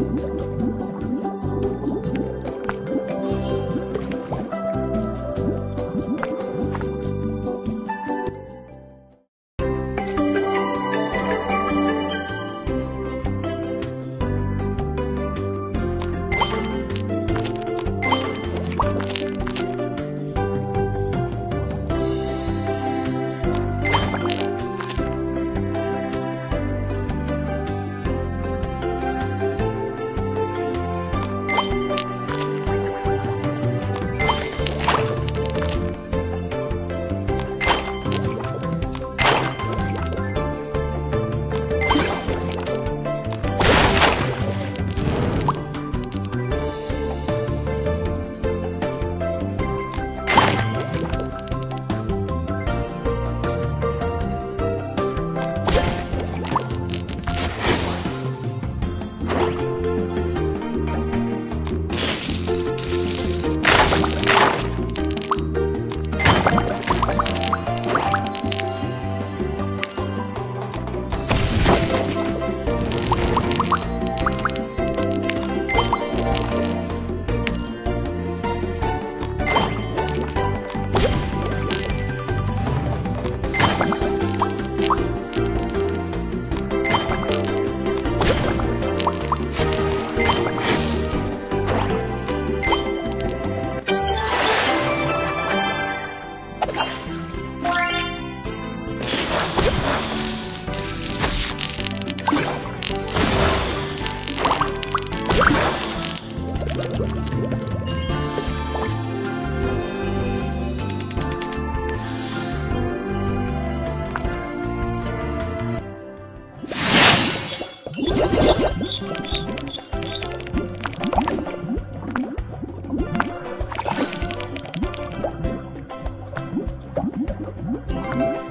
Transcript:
Bye. Mm-hmm.